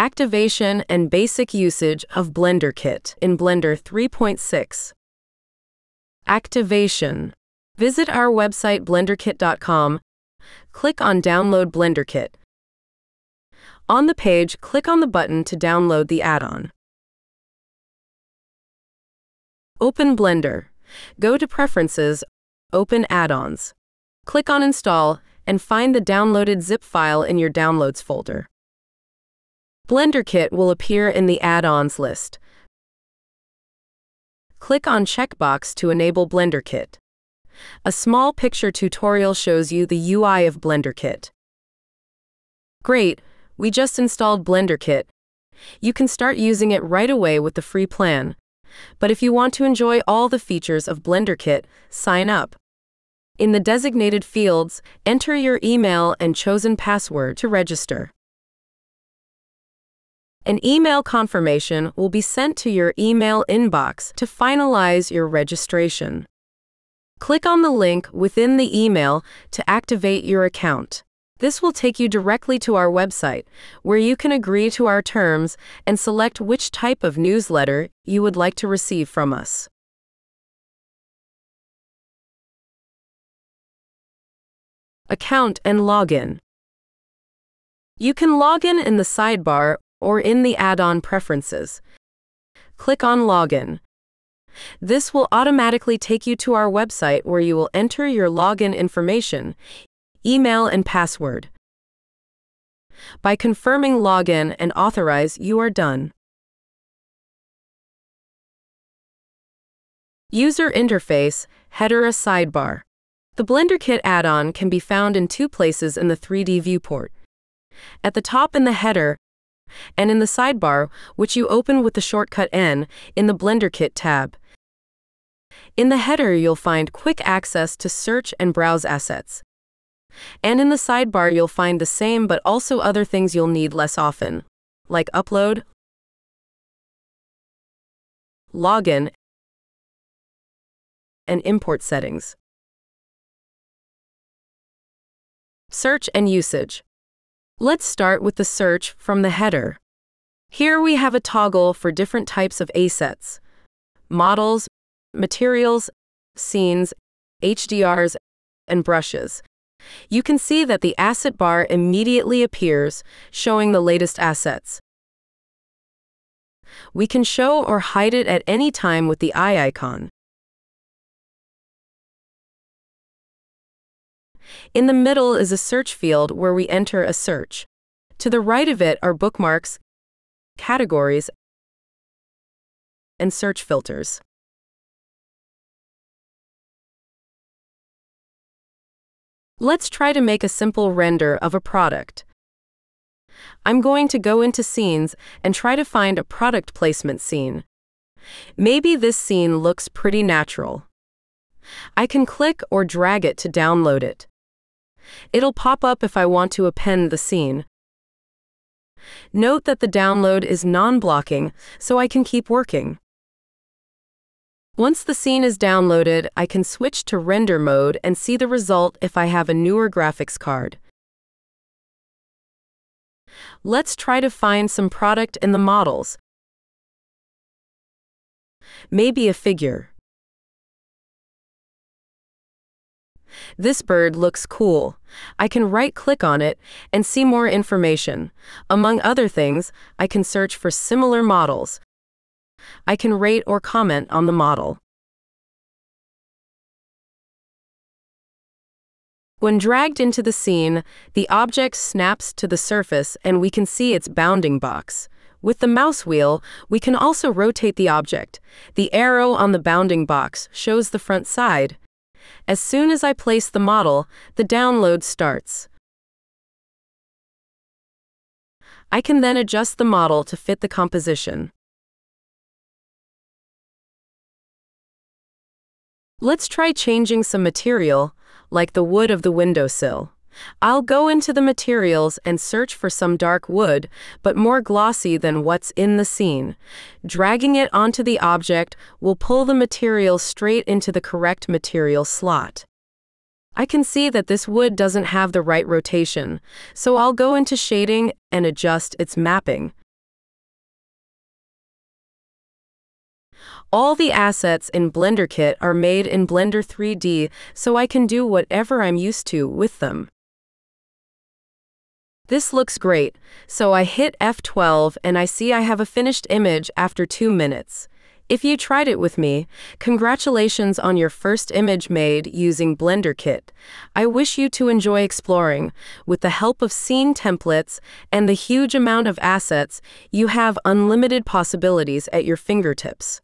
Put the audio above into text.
Activation and basic usage of Blender Kit in Blender 3.6. Activation. Visit our website blenderkit.com. Click on Download Blender Kit. On the page, click on the button to download the add-on. Open Blender. Go to Preferences, open Add-ons. Click on Install and find the downloaded zip file in your Downloads folder. Blender Kit will appear in the Add-ons list. Click on Checkbox to enable Blender Kit. A small picture tutorial shows you the UI of Blender Kit. Great, we just installed Blender Kit. You can start using it right away with the free plan. But if you want to enjoy all the features of Blender Kit, sign up. In the designated fields, enter your email and chosen password to register. An email confirmation will be sent to your email inbox to finalize your registration. Click on the link within the email to activate your account. This will take you directly to our website, where you can agree to our terms and select which type of newsletter you would like to receive from us. Account and Login You can log in in the sidebar or in the add-on preferences. Click on Login. This will automatically take you to our website where you will enter your login information, email and password. By confirming login and authorize, you are done. User Interface, Header a sidebar. The Blender Kit add-on can be found in two places in the 3D viewport. At the top in the header, and in the sidebar, which you open with the shortcut N in the Blender Kit tab. In the header, you'll find quick access to search and browse assets. And in the sidebar, you'll find the same but also other things you'll need less often, like upload, login, and import settings. Search and usage. Let's start with the search from the header. Here we have a toggle for different types of assets models, materials, scenes, HDRs, and brushes. You can see that the asset bar immediately appears, showing the latest assets. We can show or hide it at any time with the eye icon. In the middle is a search field where we enter a search. To the right of it are bookmarks, categories, and search filters. Let's try to make a simple render of a product. I'm going to go into scenes and try to find a product placement scene. Maybe this scene looks pretty natural. I can click or drag it to download it. It'll pop up if I want to append the scene. Note that the download is non-blocking, so I can keep working. Once the scene is downloaded, I can switch to render mode and see the result if I have a newer graphics card. Let's try to find some product in the models. Maybe a figure. This bird looks cool. I can right click on it and see more information. Among other things, I can search for similar models. I can rate or comment on the model. When dragged into the scene, the object snaps to the surface and we can see its bounding box. With the mouse wheel, we can also rotate the object. The arrow on the bounding box shows the front side. As soon as I place the model, the download starts. I can then adjust the model to fit the composition. Let's try changing some material, like the wood of the windowsill. I'll go into the materials and search for some dark wood, but more glossy than what's in the scene. Dragging it onto the object will pull the material straight into the correct material slot. I can see that this wood doesn't have the right rotation, so I'll go into shading and adjust its mapping. All the assets in Blender Kit are made in Blender 3D, so I can do whatever I'm used to with them. This looks great, so I hit F12 and I see I have a finished image after 2 minutes. If you tried it with me, congratulations on your first image made using BlenderKit. I wish you to enjoy exploring. With the help of scene templates and the huge amount of assets, you have unlimited possibilities at your fingertips.